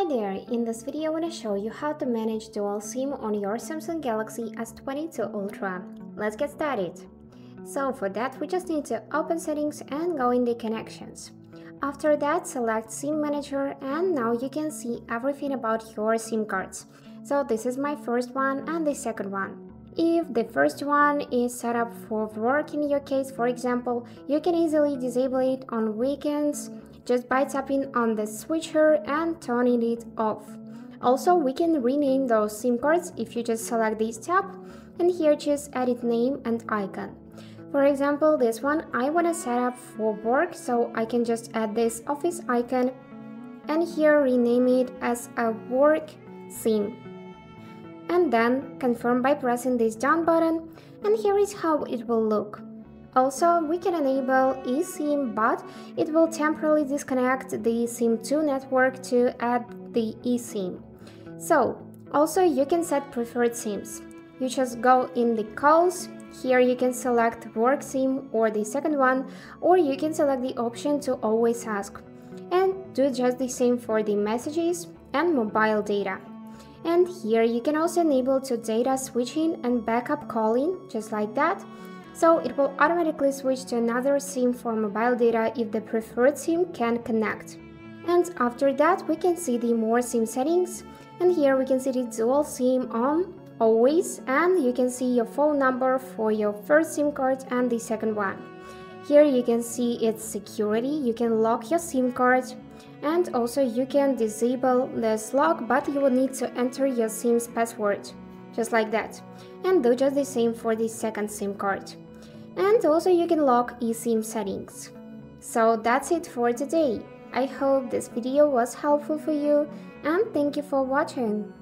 Hi there, in this video I want to show you how to manage dual SIM on your Samsung Galaxy S22 Ultra. Let's get started. So for that we just need to open settings and go in the connections. After that select SIM manager and now you can see everything about your SIM cards. So this is my first one and the second one. If the first one is set up for work in your case, for example, you can easily disable it on weekends just by tapping on the switcher and turning it off. Also, we can rename those SIM cards if you just select this tab and here choose edit name and icon. For example, this one I want to set up for work so I can just add this office icon and here rename it as a work SIM. And then confirm by pressing this down button and here is how it will look. Also, we can enable eSIM, but it will temporarily disconnect the SIM2 network to add the eSIM. So, also you can set preferred SIMs. You just go in the calls, here you can select work SIM or the second one, or you can select the option to always ask. And do just the same for the messages and mobile data. And here you can also enable to data switching and backup calling, just like that so it will automatically switch to another SIM for mobile data if the preferred SIM can connect. And after that we can see the more SIM settings. And here we can see the dual SIM on always. And you can see your phone number for your first SIM card and the second one. Here you can see its security, you can lock your SIM card. And also you can disable this lock but you will need to enter your SIM's password just like that. And do just the same for the second SIM card. And also you can lock eSIM settings. So that's it for today. I hope this video was helpful for you and thank you for watching.